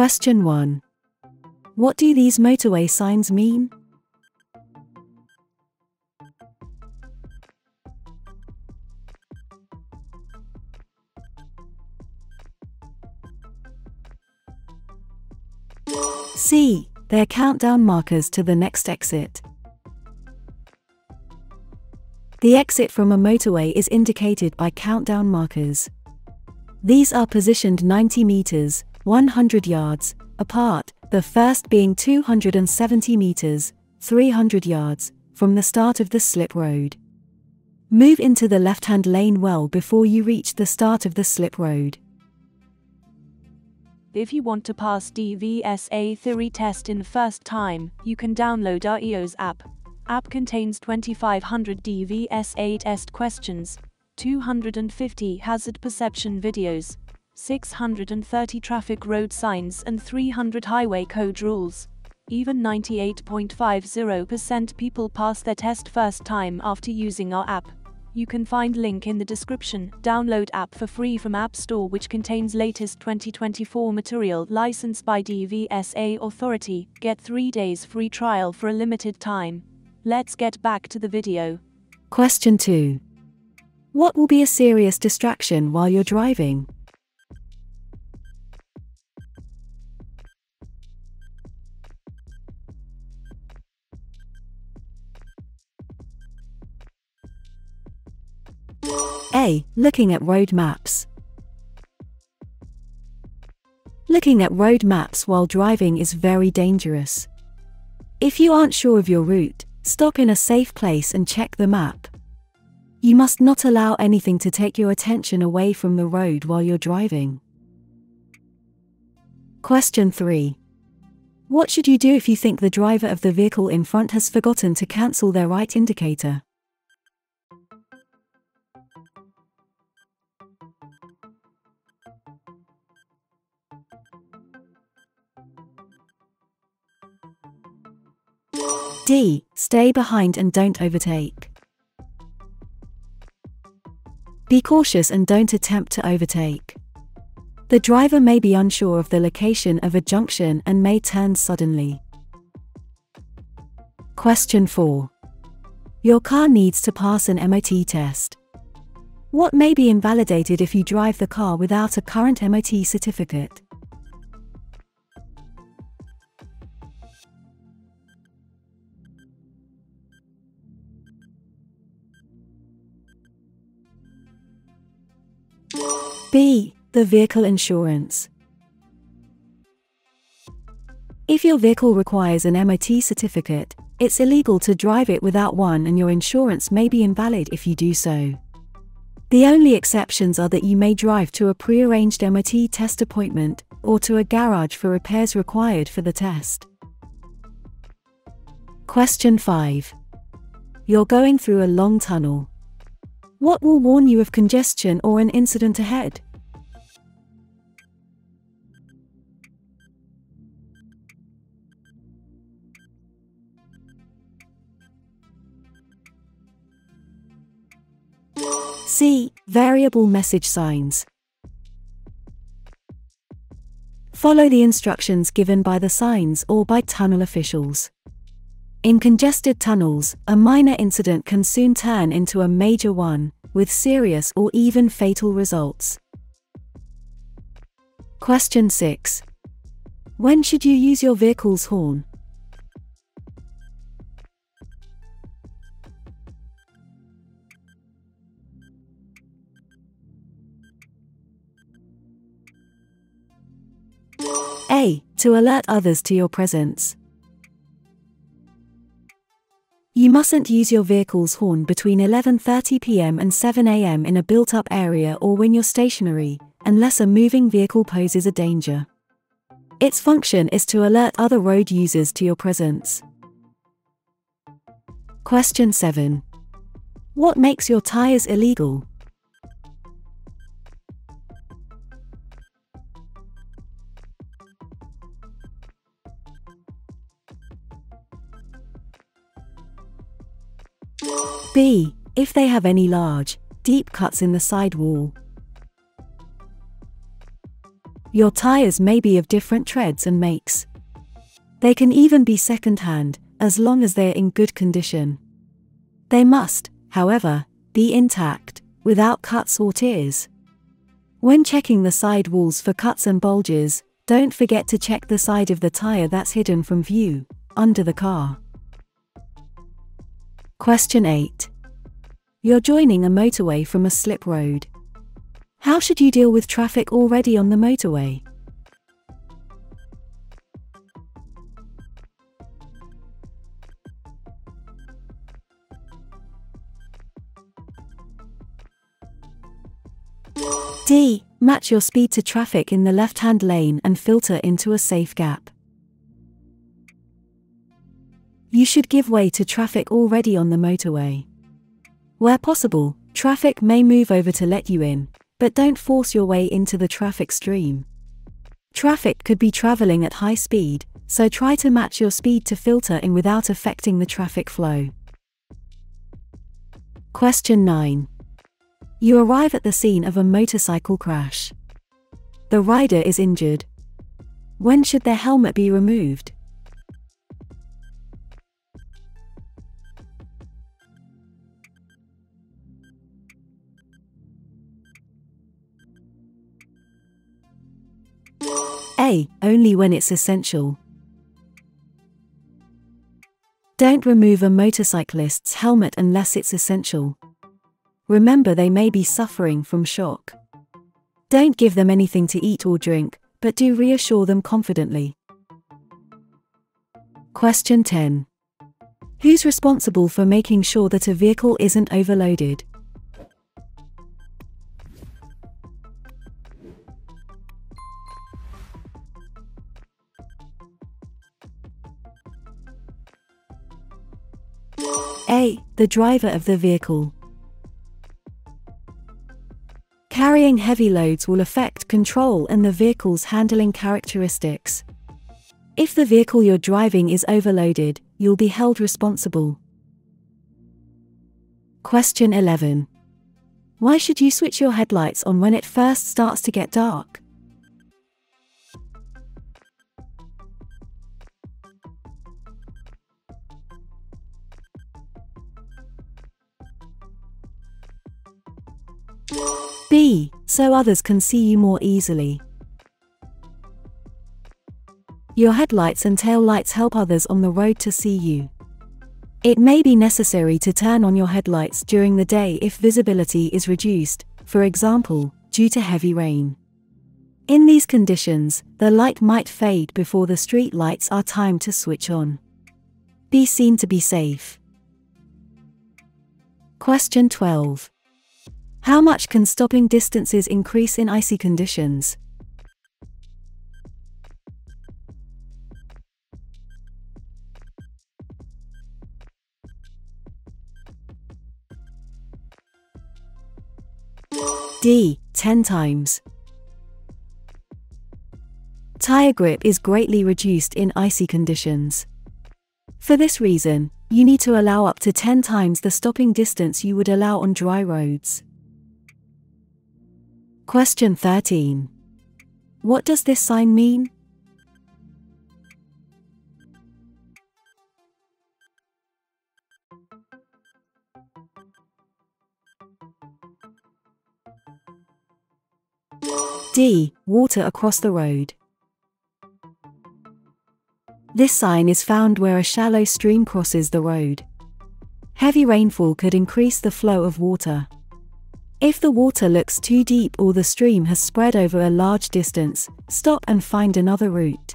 Question 1. What do these motorway signs mean? C. They're countdown markers to the next exit. The exit from a motorway is indicated by countdown markers. These are positioned 90 meters, 100 yards, apart, the first being 270 meters, 300 yards, from the start of the slip road. Move into the left-hand lane well before you reach the start of the slip road. If you want to pass DVSA theory test in first time, you can download our iOS app. App contains 2500 DVSA test questions, 250 hazard perception videos, 630 traffic road signs and 300 highway code rules. Even 98.50% people pass their test first time after using our app. You can find link in the description. Download app for free from App Store which contains latest 2024 material licensed by DVSA authority. Get 3 days free trial for a limited time. Let's get back to the video. Question 2. What will be a serious distraction while you're driving? A. Looking at road maps. Looking at road maps while driving is very dangerous. If you aren't sure of your route, stop in a safe place and check the map. You must not allow anything to take your attention away from the road while you're driving. Question 3. What should you do if you think the driver of the vehicle in front has forgotten to cancel their right indicator? D. Stay behind and don't overtake. Be cautious and don't attempt to overtake. The driver may be unsure of the location of a junction and may turn suddenly. Question 4. Your car needs to pass an MOT test. What may be invalidated if you drive the car without a current MOT certificate? B. The vehicle insurance. If your vehicle requires an MOT certificate, it's illegal to drive it without one and your insurance may be invalid if you do so. The only exceptions are that you may drive to a pre-arranged MOT test appointment or to a garage for repairs required for the test. Question 5. You're going through a long tunnel. What will warn you of congestion or an incident ahead? C. Variable message signs. Follow the instructions given by the signs or by tunnel officials. In congested tunnels, a minor incident can soon turn into a major one, with serious or even fatal results. Question 6. When should you use your vehicle's horn? A. To alert others to your presence. You mustn't use your vehicle's horn between 11:30 p.m. and 7 a.m. in a built-up area or when you're stationary, unless a moving vehicle poses a danger. Its function is to alert other road users to your presence. Question 7. What makes your tires illegal? B. If they have any large, deep cuts in the sidewall. Your tires may be of different treads and makes. They can even be second-hand, as long as they're in good condition. They must, however, be intact, without cuts or tears. When checking the side walls for cuts and bulges, don't forget to check the side of the tire that's hidden from view, under the car. Question 8. You're joining a motorway from a slip road. How should you deal with traffic already on the motorway? D. Match your speed to traffic in the left-hand lane and filter into a safe gap. You should give way to traffic already on the motorway. Where possible, traffic may move over to let you in, but don't force your way into the traffic stream. Traffic could be traveling at high speed, so try to match your speed to filter in without affecting the traffic flow. Question 9. You arrive at the scene of a motorcycle crash. The rider is injured. When should their helmet be removed? Only when it's essential. Don't remove a motorcyclist's helmet unless it's essential. Remember they may be suffering from shock. Don't give them anything to eat or drink, but do reassure them confidently. Question 10. Who's responsible for making sure that a vehicle isn't overloaded? The driver of the vehicle. Carrying heavy loads will affect control and the vehicle's handling characteristics. If the vehicle you're driving is overloaded, you'll be held responsible. Question 11. Why should you switch your headlights on when it first starts to get dark? So others can see you more easily. Your headlights and tail lights help others on the road to see you. It may be necessary to turn on your headlights during the day if visibility is reduced, for example, due to heavy rain. In these conditions, the light might fade before the street lights are timed to switch on. Be seen to be safe. Question 12. How much can stopping distances increase in icy conditions? D. 10 times. Tire grip is greatly reduced in icy conditions. For this reason, you need to allow up to 10 times the stopping distance you would allow on dry roads. Question 13. What does this sign mean? D. Water across the road. This sign is found where a shallow stream crosses the road. Heavy rainfall could increase the flow of water. If the water looks too deep or the stream has spread over a large distance, stop and find another route.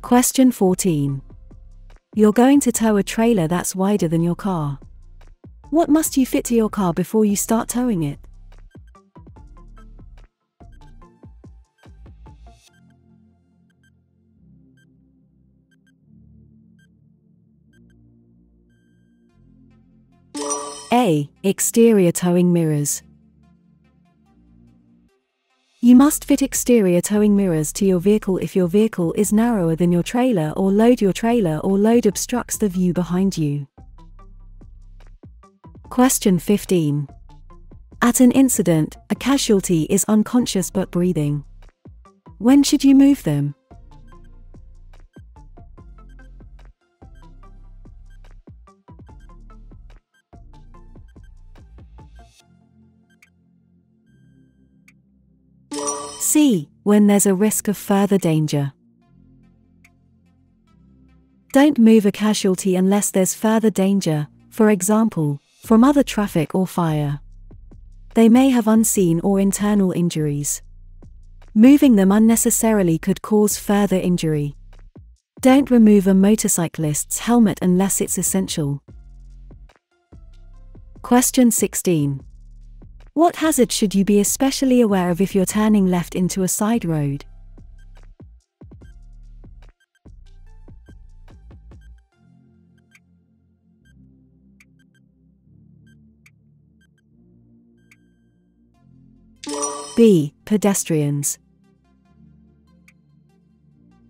Question 14. You're going to tow a trailer that's wider than your car. What must you fit to your car before you start towing it? Exterior towing mirrors. You must fit exterior towing mirrors to your vehicle if your vehicle is narrower than your trailer or load your trailer or load obstructs the view behind you. Question 15. At an incident, a casualty is unconscious but breathing. When should you move them? C. When there's a risk of further danger. Don't move a casualty unless there's further danger, for example, from other traffic or fire. They may have unseen or internal injuries. Moving them unnecessarily could cause further injury. Don't remove a motorcyclist's helmet unless it's essential. Question 16. What hazard should you be especially aware of if you're turning left into a side road? B. Pedestrians.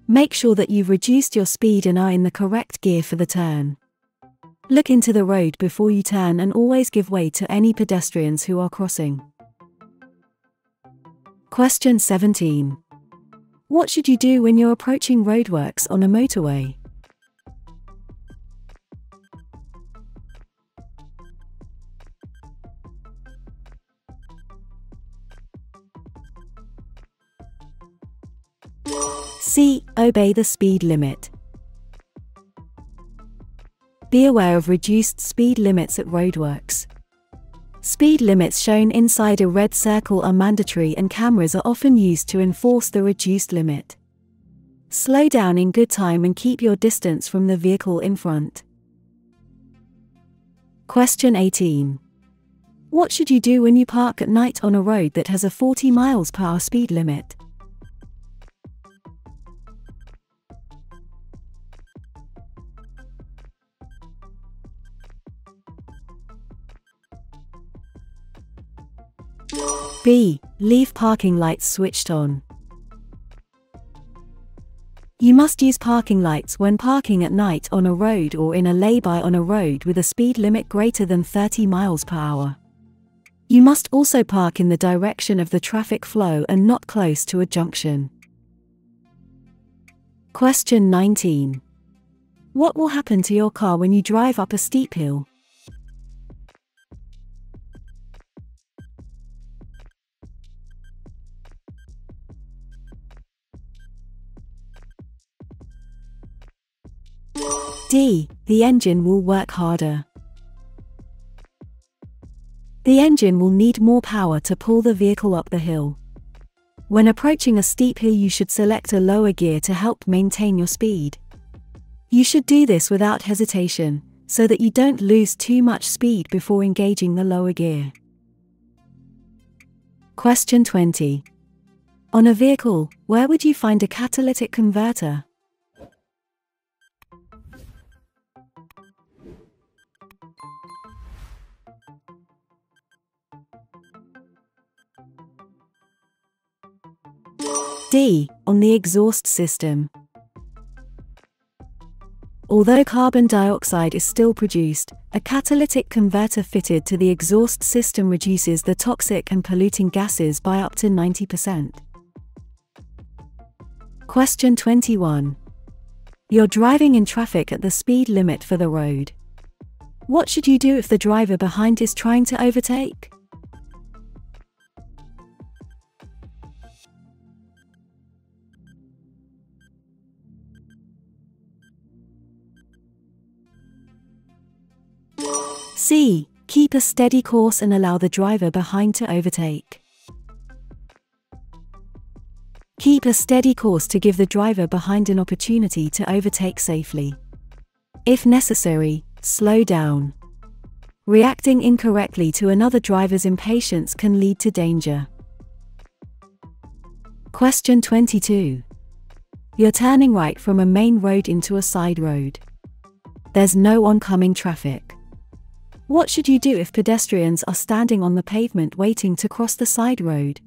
Make sure that you've reduced your speed and are in the correct gear for the turn. Look into the road before you turn and always give way to any pedestrians who are crossing. Question 17. What should you do when you're approaching roadworks on a motorway? C. Obey the speed limit. Be aware of reduced speed limits at roadworks. Speed limits shown inside a red circle are mandatory and cameras are often used to enforce the reduced limit. Slow down in good time and keep your distance from the vehicle in front. Question 18. What should you do when you park at night on a road that has a 40 miles per hour speed limit? B. Leave parking lights switched on. You must use parking lights when parking at night on a road or in a lay-by on a road with a speed limit greater than 30 miles per hour. You must also park in the direction of the traffic flow and not close to a junction. Question 19. What will happen to your car when you drive up a steep hill? D. The engine will work harder. The engine will need more power to pull the vehicle up the hill. When approaching a steep hill you should select a lower gear to help maintain your speed. You should do this without hesitation, so that you don't lose too much speed before engaging the lower gear. Question 20. On a vehicle, where would you find a catalytic converter? D. On the exhaust system. Although carbon dioxide is still produced, a catalytic converter fitted to the exhaust system reduces the toxic and polluting gases by up to 90%. Question 21. You're driving in traffic at the speed limit for the road. What should you do if the driver behind is trying to overtake? C. Keep a steady course and allow the driver behind to overtake. Keep a steady course to give the driver behind an opportunity to overtake safely. If necessary, slow down. Reacting incorrectly to another driver's impatience can lead to danger. Question 22. You're turning right from a main road into a side road. There's no oncoming traffic. What should you do if pedestrians are standing on the pavement waiting to cross the side road?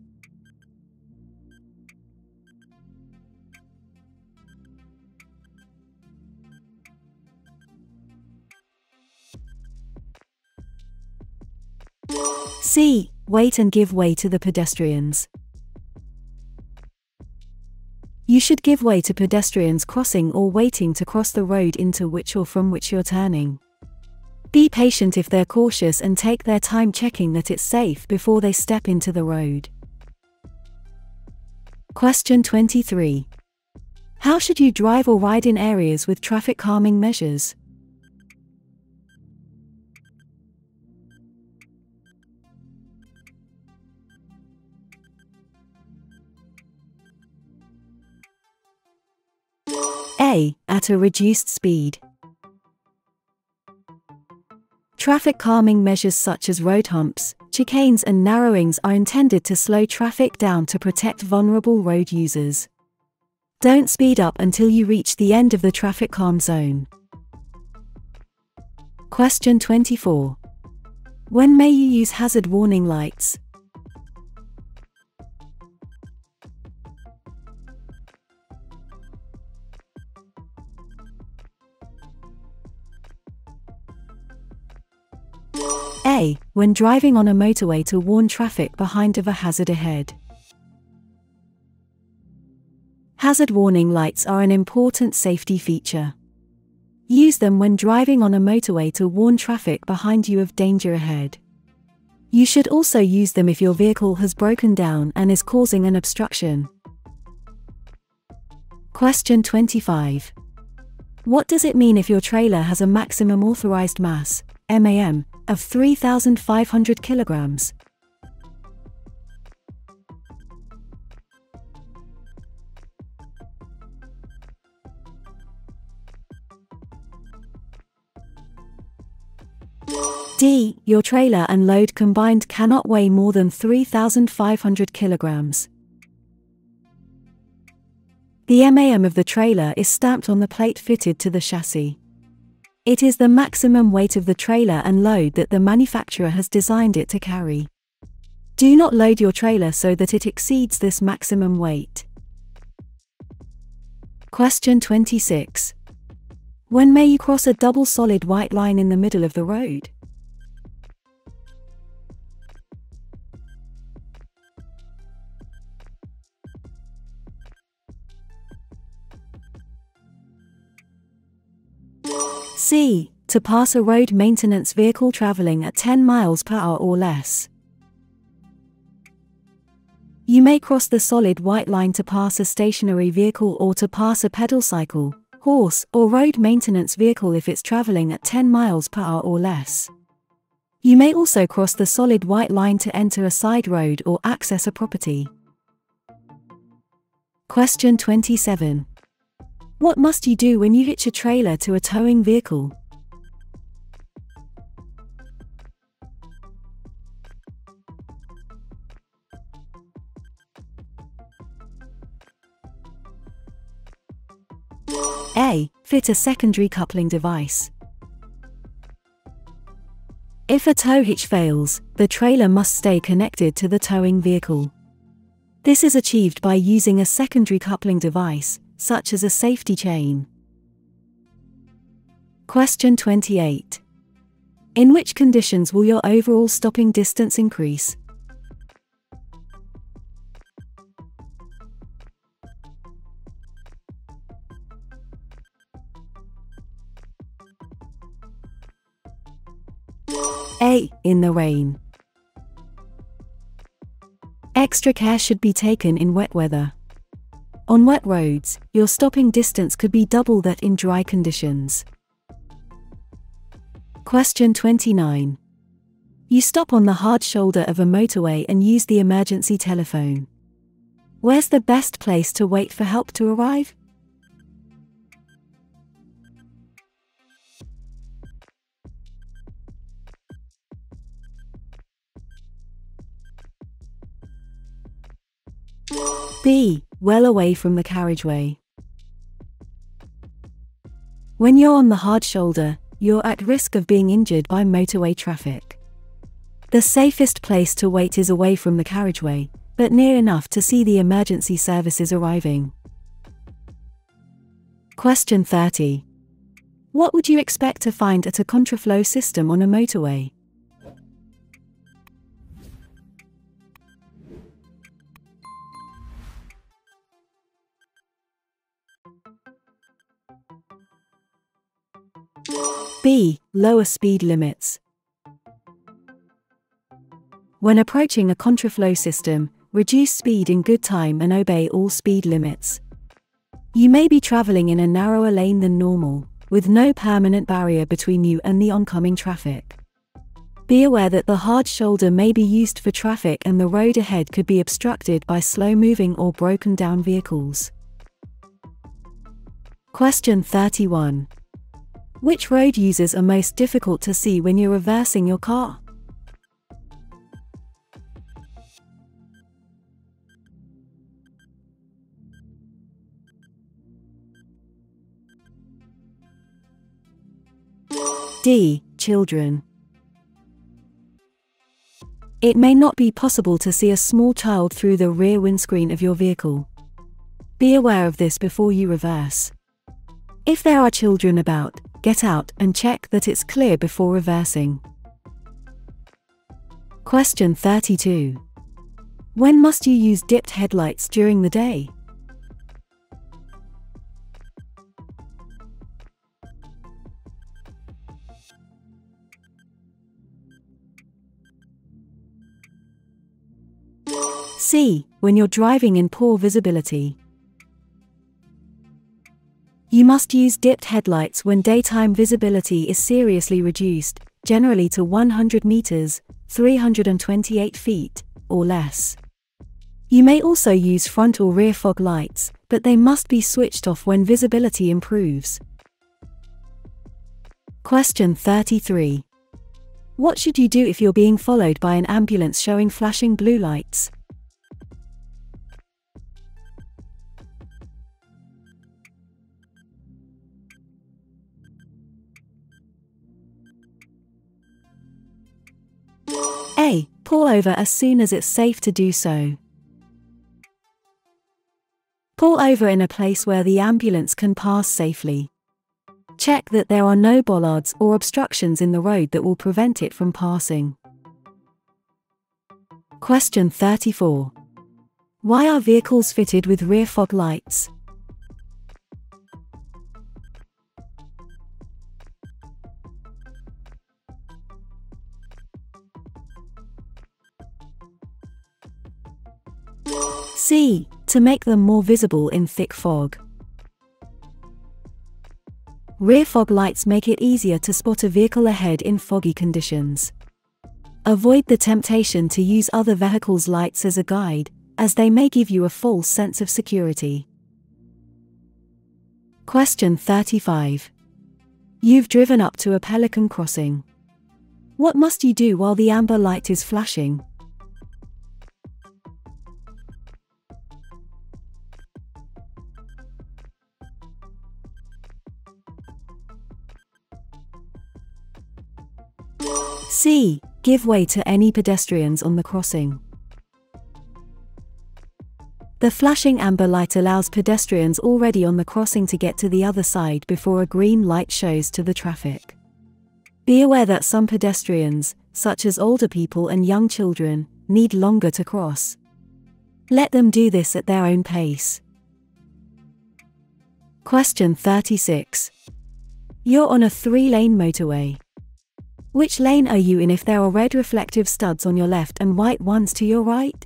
C. wait and give way to the pedestrians. You should give way to pedestrians crossing or waiting to cross the road into which or from which you're turning. Be patient if they're cautious and take their time checking that it's safe before they step into the road. Question 23. How should you drive or ride in areas with traffic calming measures? A. At a reduced speed. Traffic calming measures such as road humps, chicanes, and narrowings are intended to slow traffic down to protect vulnerable road users. Don't speed up until you reach the end of the traffic calm zone. Question 24. When may you use hazard warning lights? When driving on a motorway to warn traffic behind of a hazard ahead. Hazard warning lights are an important safety feature. Use them when driving on a motorway to warn traffic behind you of danger ahead. You should also use them if your vehicle has broken down and is causing an obstruction. Question 25. What does it mean if your trailer has a maximum authorized mass, MAM, of 3,500 kilograms. D. Your trailer and load combined cannot weigh more than 3,500 kilograms. The MAM of the trailer is stamped on the plate fitted to the chassis. It is the maximum weight of the trailer and load that the manufacturer has designed it to carry. Do not load your trailer so that it exceeds this maximum weight. Question 26. When may you cross a double solid white line in the middle of the road? C. To pass a road maintenance vehicle traveling at 10 miles per hour or less. You may cross the solid white line to pass a stationary vehicle or to pass a pedal cycle, horse, or road maintenance vehicle if it's traveling at 10 miles per hour or less. You may also cross the solid white line to enter a side road or access a property. Question 27. What must you do when you hitch a trailer to a towing vehicle? A. Fit a secondary coupling device. If a tow hitch fails, the trailer must stay connected to the towing vehicle. This is achieved by using a secondary coupling device, such as a safety chain. Question 28. In which conditions will your overall stopping distance increase? A. In the rain. Extra care should be taken in wet weather. On wet roads, your stopping distance could be double that in dry conditions. Question 29. You stop on the hard shoulder of a motorway and use the emergency telephone. Where's the best place to wait for help to arrive? B. Well away from the carriageway. When you're on the hard shoulder, you're at risk of being injured by motorway traffic. The safest place to wait is away from the carriageway, but near enough to see the emergency services arriving. Question 30. What would you expect to find at a contraflow system on a motorway? B. Lower speed limits. When approaching a contraflow system, reduce speed in good time and obey all speed limits. You may be traveling in a narrower lane than normal, with no permanent barrier between you and the oncoming traffic. Be aware that the hard shoulder may be used for traffic and the road ahead could be obstructed by slow moving or broken down vehicles. Question 31. Which road users are most difficult to see when you're reversing your car? D. Children. It may not be possible to see a small child through the rear windscreen of your vehicle. Be aware of this before you reverse. If there are children about, get out and check that it's clear before reversing. Question 32. When must you use dipped headlights during the day? C. When you're driving in poor visibility. You must use dipped headlights when daytime visibility is seriously reduced, generally to 100 meters, 328 feet, or less. You may also use front or rear fog lights, but they must be switched off when visibility improves. Question 33. What should you do if you're being followed by an ambulance showing flashing blue lights? Pull over as soon as it's safe to do so. Pull over in a place where the ambulance can pass safely. Check that there are no bollards or obstructions in the road that will prevent it from passing. Question 34. Why are vehicles fitted with rear fog lights? C. To make them more visible in thick fog. Rear fog lights make it easier to spot a vehicle ahead in foggy conditions. Avoid the temptation to use other vehicles' lights as a guide, as they may give you a false sense of security. Question 35. You've driven up to a pelican crossing. What must you do while the amber light is flashing? C. Give way to any pedestrians on the crossing. The flashing amber light allows pedestrians already on the crossing to get to the other side before a green light shows to the traffic. Be aware that some pedestrians, such as older people and young children, need longer to cross. Let them do this at their own pace. Question 36. You're on a three lane motorway. Which lane are you in if there are red reflective studs on your left and white ones to your right?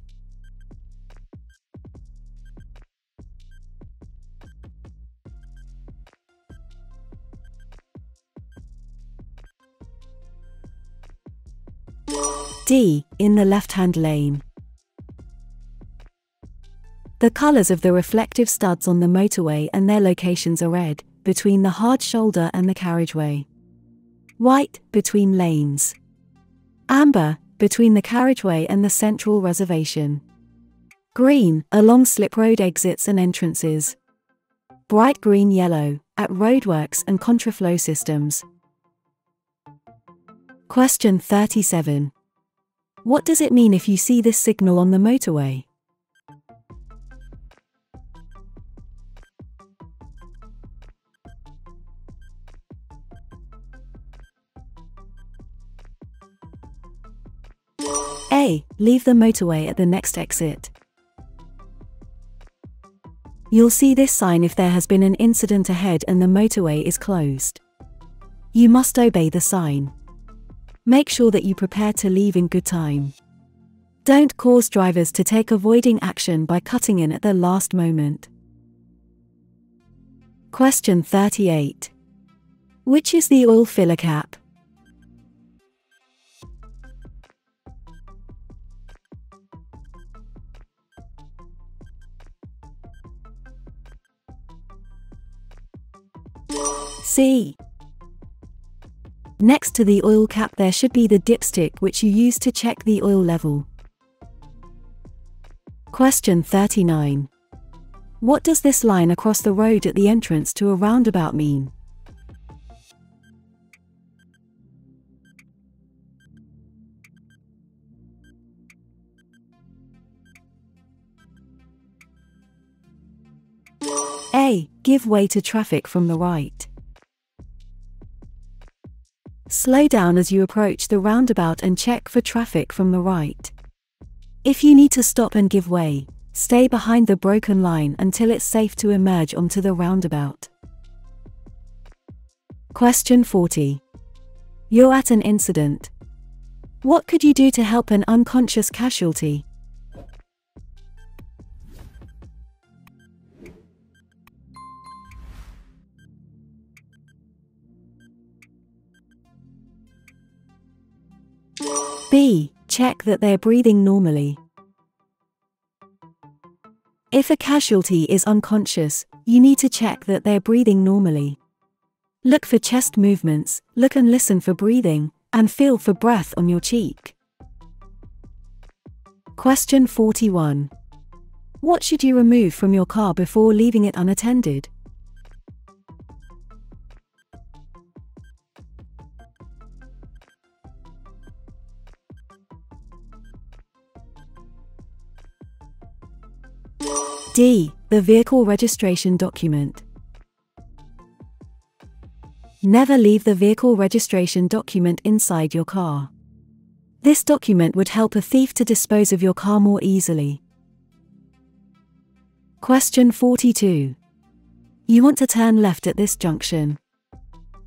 D. In the left-hand lane. The colors of the reflective studs on the motorway and their locations are red, between the hard shoulder and the carriageway. White, between lanes. Amber, between the carriageway and the central reservation. Green, along slip road exits and entrances. Bright green yellow, at roadworks and contraflow systems. Question 37. What does it mean if you see this signal on the motorway? Leave the motorway at the next exit. You'll see this sign if there has been an incident ahead and the motorway is closed. You must obey the sign. Make sure that you prepare to leave in good time. Don't cause drivers to take avoiding action by cutting in at the last moment. Question 38. Which is the oil filler cap? C. Next to the oil cap there should be the dipstick which you use to check the oil level. Question 39. What does this line across the road at the entrance to a roundabout mean? A. Give way to traffic from the right. Slow down as you approach the roundabout and check for traffic from the right. If you need to stop and give way, stay behind the broken line until it's safe to emerge onto the roundabout. Question 40. You're at an incident. What could you do to help an unconscious casualty? B. Check that they're breathing normally. If a casualty is unconscious, you need to check that they're breathing normally. Look for chest movements, look and listen for breathing, and feel for breath on your cheek. Question 41. What should you remove from your car before leaving it unattended? D. The vehicle registration document. Never leave the vehicle registration document inside your car. This document would help a thief to dispose of your car more easily. Question 42. You want to turn left at this junction.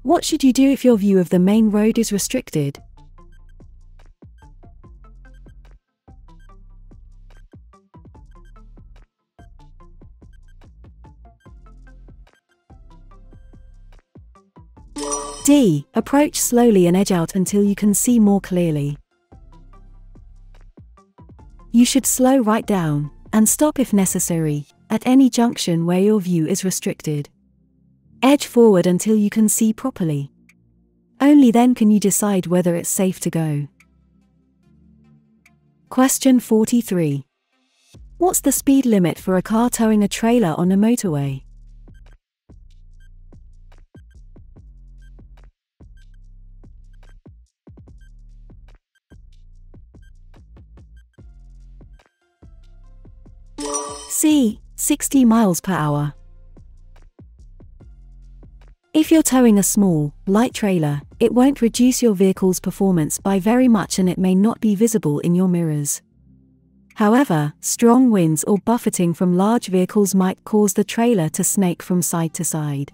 What should you do if your view of the main road is restricted? D. Approach slowly and edge out until you can see more clearly. You should slow right down, and stop if necessary, at any junction where your view is restricted. Edge forward until you can see properly. Only then can you decide whether it's safe to go. Question 43. What's the speed limit for a car towing a trailer on a motorway? C. 60 miles per hour. If you're towing a small, light trailer, it won't reduce your vehicle's performance by very much and it may not be visible in your mirrors. However, strong winds or buffeting from large vehicles might cause the trailer to snake from side to side.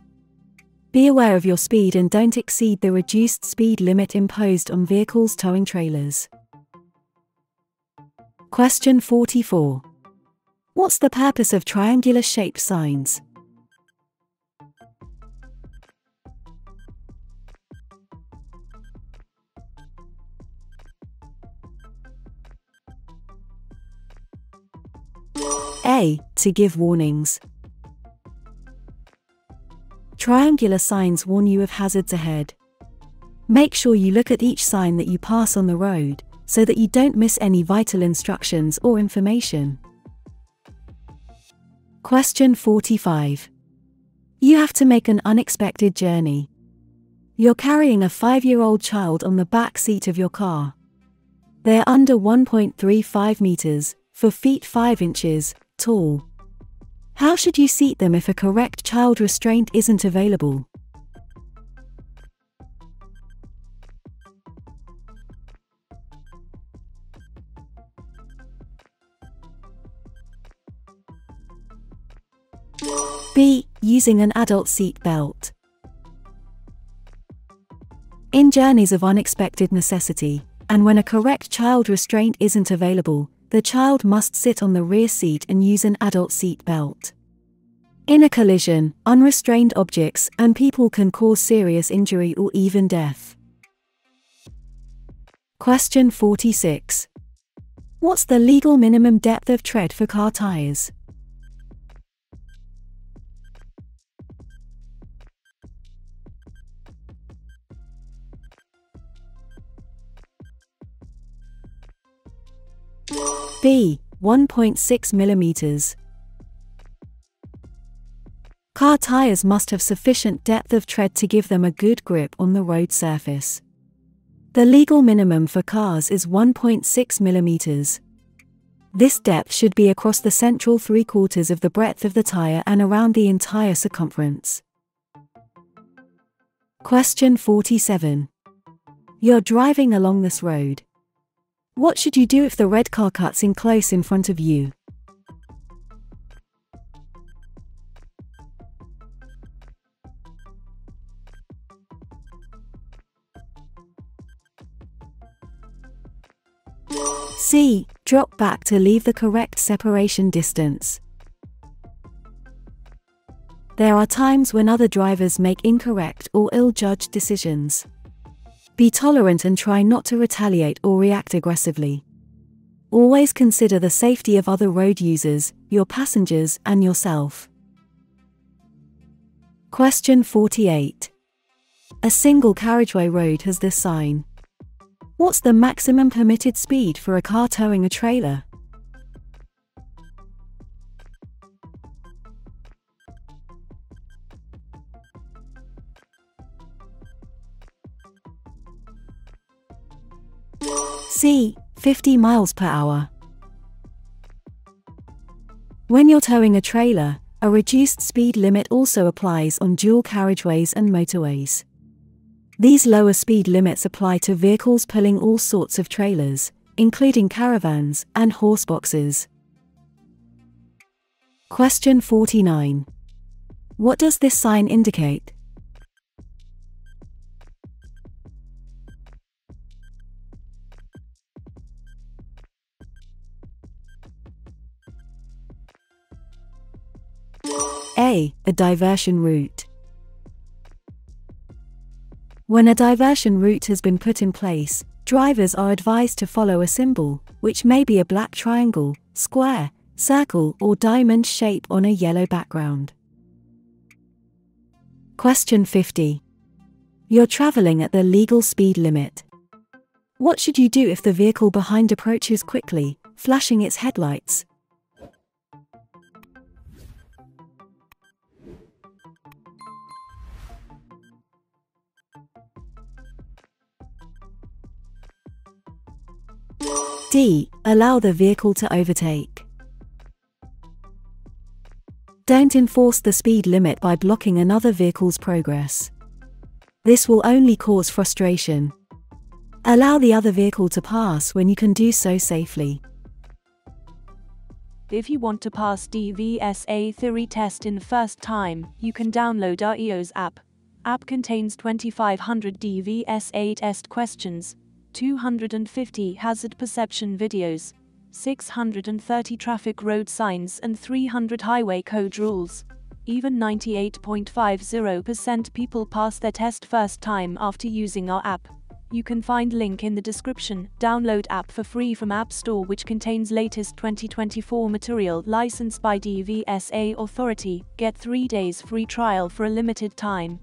Be aware of your speed and don't exceed the reduced speed limit imposed on vehicles towing trailers. Question 44. What's the purpose of triangular shaped signs? A. To give warnings. Triangular signs warn you of hazards ahead. Make sure you look at each sign that you pass on the road, so that you don't miss any vital instructions or information. Question 45. You have to make an unexpected journey. You're carrying a five year old child on the back seat of your car. They're under 1.35 meters, 4 feet 5 inches, tall. How should you seat them if a correct child restraint isn't available? B. Using an adult seat belt. In journeys of unexpected necessity, and when a correct child restraint isn't available, the child must sit on the rear seat and use an adult seat belt. In a collision, unrestrained objects and people can cause serious injury or even death. Question 46. What's the legal minimum depth of tread for car tires? B. 1.6 millimeters. Car tires must have sufficient depth of tread to give them a good grip on the road surface. The legal minimum for cars is 1.6 millimeters. This depth should be across the central three quarters of the breadth of the tire and around the entire circumference. Question 47. You're driving along this road. What should you do if the red car cuts in close in front of you? C. Drop back to leave the correct separation distance. There are times when other drivers make incorrect or ill-judged decisions. Be tolerant and try not to retaliate or react aggressively. Always consider the safety of other road users, your passengers, and yourself. Question 48. A single carriageway road has this sign. What's the maximum permitted speed for a car towing a trailer? C. 50 miles per hour. When you're towing a trailer, a reduced speed limit also applies on dual carriageways and motorways. These lower speed limits apply to vehicles pulling all sorts of trailers, including caravans and horse boxes. Question 49. What does this sign indicate? A. A diversion route. When a diversion route has been put in place, drivers are advised to follow a symbol, which may be a black triangle, square, circle, or diamond shape on a yellow background. Question 50. You're traveling at the legal speed limit. What should you do if the vehicle behind approaches quickly, flashing its headlights? D. Allow the vehicle to overtake. Don't enforce the speed limit by blocking another vehicle's progress. This will only cause frustration. Allow the other vehicle to pass when you can do so safely. If you want to pass DVSA theory test in first time, you can download our iOS app. App contains 2500 DVSA test questions, 250 hazard perception videos, 630 traffic road signs and 300 highway code rules. Even 98.50% people pass their test first time after using our app. You can find link in the description. Download app for free from App Store which contains latest 2024 material licensed by DVSA authority. Get 3 days free trial for a limited time.